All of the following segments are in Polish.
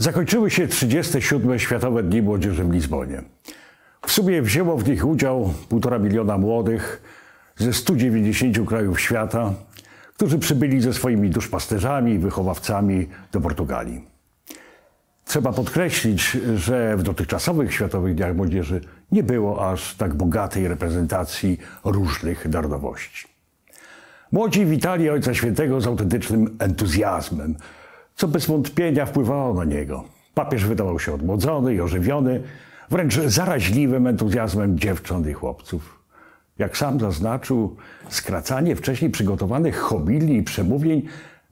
Zakończyły się 37. Światowe Dni Młodzieży w Lizbonie. W sumie wzięło w nich udział 1,5 miliona młodych ze 190 krajów świata, którzy przybyli ze swoimi duszpasterzami i wychowawcami do Portugalii. Trzeba podkreślić, że w dotychczasowych Światowych Dniach Młodzieży nie było aż tak bogatej reprezentacji różnych narodowości. Młodzi witali Ojca Świętego z autentycznym entuzjazmem, co bez wątpienia wpływało na niego. Papież wydawał się odmłodzony i ożywiony, wręcz zaraźliwym entuzjazmem dziewcząt i chłopców. Jak sam zaznaczył, skracanie wcześniej przygotowanych homilii i przemówień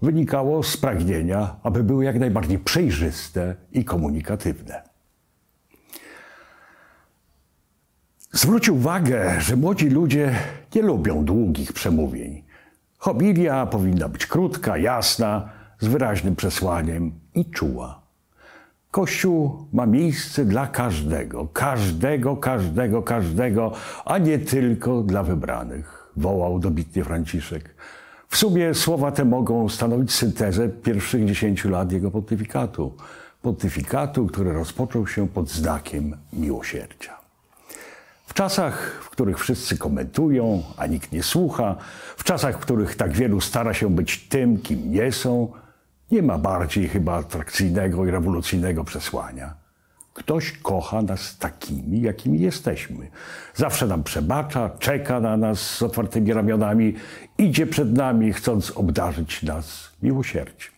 wynikało z pragnienia, aby były jak najbardziej przejrzyste i komunikatywne. Zwrócił uwagę, że młodzi ludzie nie lubią długich przemówień. Homilia powinna być krótka, jasna, z wyraźnym przesłaniem i czuła. Kościół ma miejsce dla każdego, każdego, każdego, każdego, a nie tylko dla wybranych, wołał dobitnie Franciszek. W sumie słowa te mogą stanowić syntezę pierwszych dziesięciu lat jego pontyfikatu. Pontyfikatu, który rozpoczął się pod znakiem miłosierdzia. W czasach, w których wszyscy komentują, a nikt nie słucha, w czasach, w których tak wielu stara się być tym, kim nie są, nie ma bardziej chyba atrakcyjnego i rewolucyjnego przesłania. Ktoś kocha nas takimi, jakimi jesteśmy. Zawsze nam przebacza, czeka na nas z otwartymi ramionami, idzie przed nami, chcąc obdarzyć nas miłosierdziem.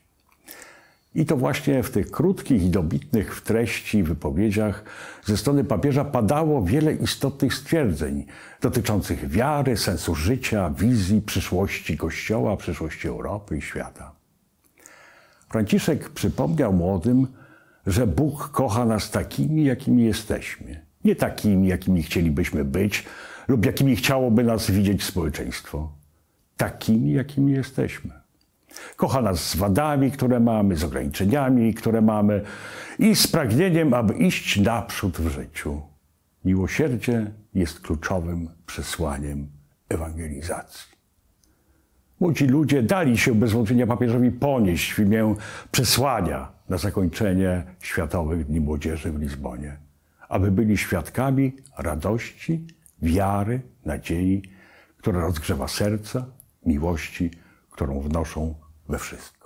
I to właśnie w tych krótkich i dobitnych w treści wypowiedziach ze strony papieża padało wiele istotnych stwierdzeń dotyczących wiary, sensu życia, wizji, przyszłości Kościoła, przyszłości Europy i świata. Franciszek przypomniał młodym, że Bóg kocha nas takimi, jakimi jesteśmy. Nie takimi, jakimi chcielibyśmy być lub jakimi chciałoby nas widzieć społeczeństwo. Takimi, jakimi jesteśmy. Kocha nas z wadami, które mamy, z ograniczeniami, które mamy i z pragnieniem, aby iść naprzód w życiu. Miłosierdzie jest kluczowym przesłaniem ewangelizacji. Młodzi ludzie dali się bez wątpienia papieżowi ponieść w imię przesłania na zakończenie Światowych Dni Młodzieży w Lizbonie, aby byli świadkami radości, wiary, nadziei, która rozgrzewa serca, miłości, którą wnoszą бывшист.